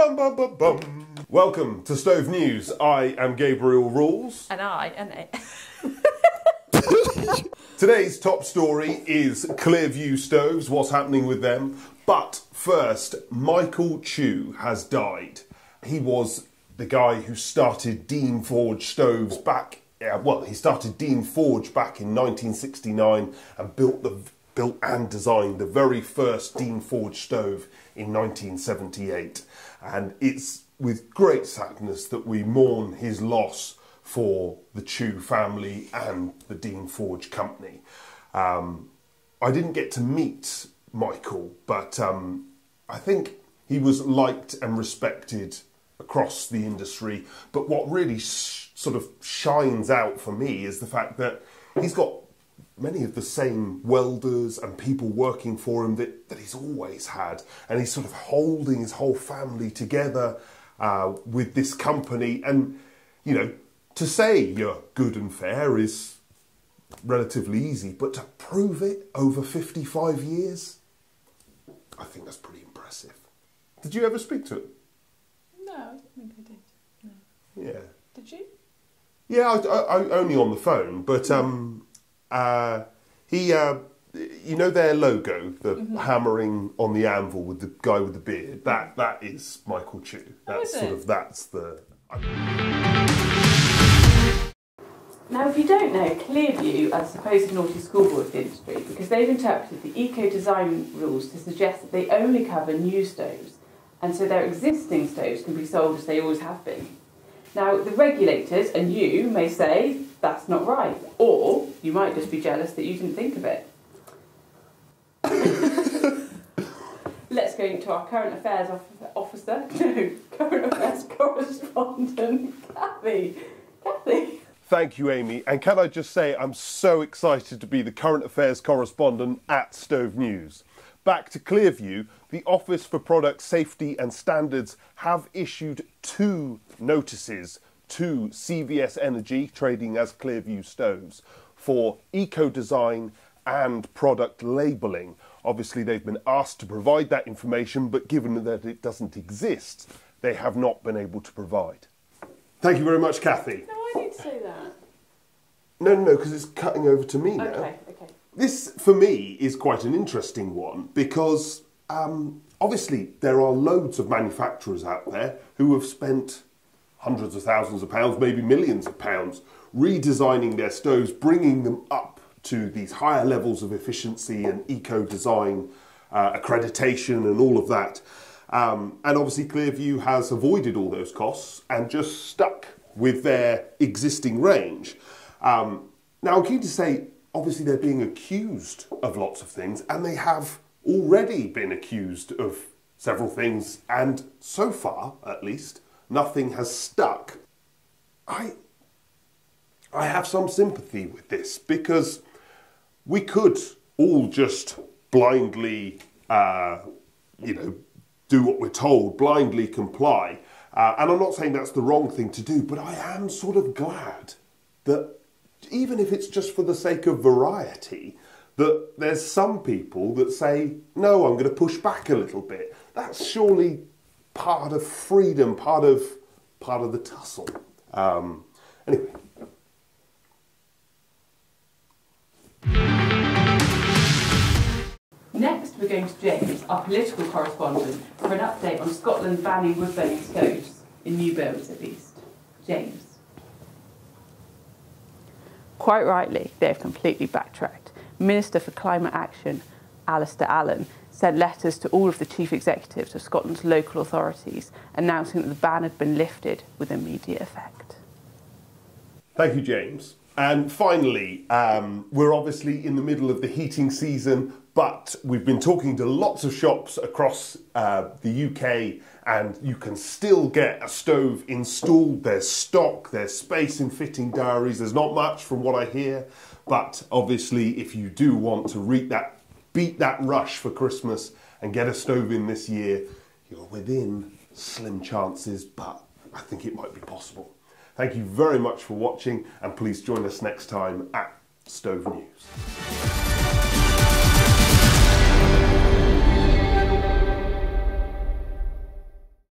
Bum, bum, bum, bum. Welcome to Stove News. I am Gabriel Rules. And I, and Today's top story is Clearview Stoves, what's happening with them. But first, Michael Chew has died. He was the guy who started Dean Forge Stoves back, yeah, well, he started Dean Forge back in 1969 and built the built and designed the very first Dean Forge stove in 1978. And it's with great sadness that we mourn his loss for the Chew family and the Dean Forge company. Um, I didn't get to meet Michael, but um, I think he was liked and respected across the industry. But what really sort of shines out for me is the fact that he's got many of the same welders and people working for him that, that he's always had. And he's sort of holding his whole family together uh, with this company. And, you know, to say you're good and fair is relatively easy, but to prove it over 55 years, I think that's pretty impressive. Did you ever speak to him? no, I don't think I did. No. Yeah. Did you? Yeah, I, I, I, only on the phone, but um, uh, he, uh, you know, their logo, the Mm-hmm. hammering on the anvil with the guy with the beard. That that is Michael Chew. Oh, That's is sort it? of that's the. Now, if you don't know, Clearview are the supposed naughty schoolboy of the industry because they've interpreted the eco design rules to suggest that they only cover new stoves, and so their existing stoves can be sold as they always have been. Now, the regulators and you may say that's not right, or you might just be jealous that you didn't think of it. Let's go into our current affairs officer, no, current affairs correspondent, Kathy. Kathy. Thank you, Amy. And can I just say, I'm so excited to be the current affairs correspondent at Stove News. Back to Clearview, the Office for Product Safety and Standards have issued two notices to CVS Energy, trading as Clearview Stoves, for eco design and product labelling. Obviously, they've been asked to provide that information, but given that it doesn't exist, they have not been able to provide. Thank you very much, Kathy. No, I need to say that. No, no, no, because it's cutting over to me now. Okay, okay. This, for me, is quite an interesting one because um, obviously there are loads of manufacturers out there who have spent hundreds of thousands of pounds, maybe millions of pounds, redesigning their stoves, bringing them up to these higher levels of efficiency and eco design uh, accreditation and all of that. Um, and obviously, Clearview has avoided all those costs and just stuck with their existing range. Um, now, I'm keen to say, obviously, they're being accused of lots of things, and they have already been accused of several things, and so far, at least, nothing has stuck. I, I have some sympathy with this because we could all just blindly, uh, you know, do what we're told, blindly comply. Uh, and I'm not saying that's the wrong thing to do, but I am sort of glad that even if it's just for the sake of variety, that there's some people that say, no, I'm going to push back a little bit. That's surely part of freedom, part of part of the tussle. Um, anyway, Next, we're going to James, our political correspondent, for an update on Scotland banning wood burning stoves, in new at least. James. Quite rightly, they have completely backtracked. Minister for Climate Action, Alasdair Allan, sent letters to all of the chief executives of Scotland's local authorities announcing that the ban had been lifted with immediate effect. Thank you, James. And finally, um, we're obviously in the middle of the heating season, but we've been talking to lots of shops across uh, the UK, and you can still get a stove installed. There's stock, there's space in fitting diaries. There's not much from what I hear, but obviously, if you do want to reap that, beat that rush for Christmas and get a stove in this year, you're within slim chances, but I think it might be possible. Thank you very much for watching, and please join us next time at Stove News.